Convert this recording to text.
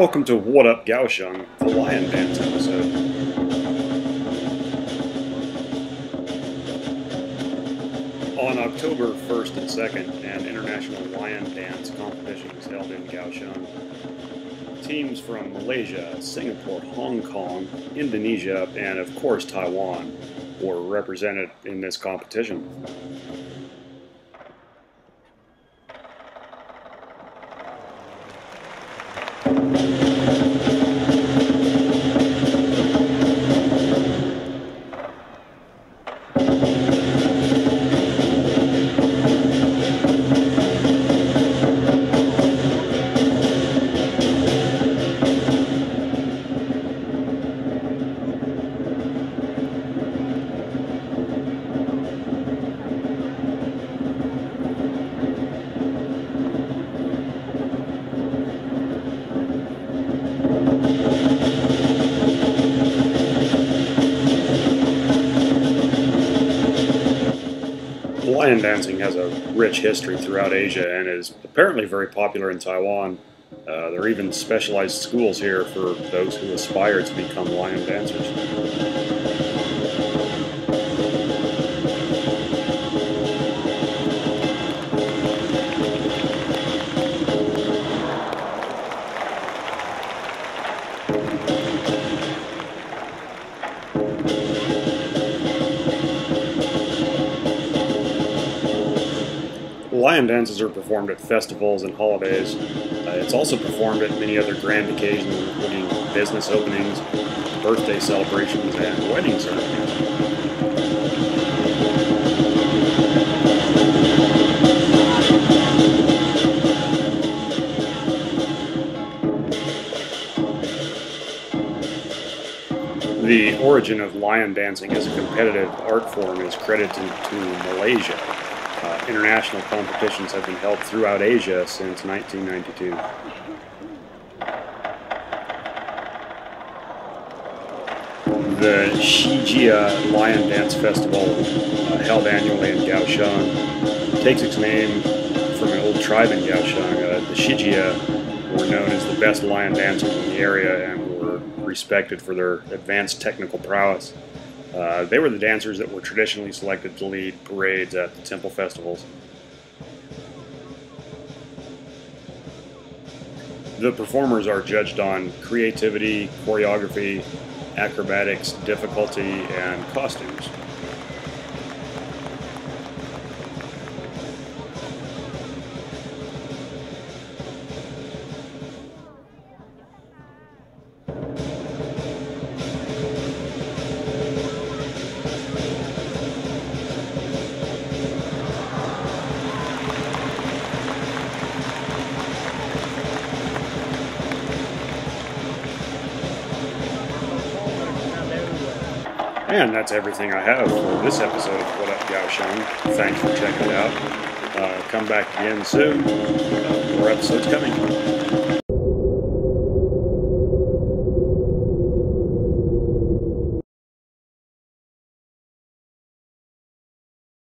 Welcome to What Up Kaohsiung, the Lion Dance episode. On October 1st and 2nd, an international lion dance competition was held in Kaohsiung. Teams from Malaysia, Singapore, Hong Kong, Indonesia, and of course Taiwan were represented in this competition. Lion dancing has a rich history throughout Asia and is apparently very popular in Taiwan. Uh, there are even specialized schools here for those who aspire to become lion dancers. Lion dances are performed at festivals and holidays. Uh, it's also performed at many other grand occasions, including business openings, birthday celebrations, and wedding ceremonies. The origin of lion dancing as a competitive art form is credited to Malaysia. Uh, international competitions have been held throughout Asia since 1992. The Shijia Lion Dance Festival, uh, held annually in Kaohsiung, takes its name from an old tribe in Kaohsiung. Uh, the Shijia were known as the best lion dancers in the area and were respected for their advanced technical prowess. Uh, they were the dancers that were traditionally selected to lead parades at the temple festivals. The performers are judged on creativity, choreography, acrobatics, difficulty, and costumes. And that's everything I have for this episode of What Up Kaohsiung. Thanks for checking it out. Uh, come back again soon. Uh, more episodes coming.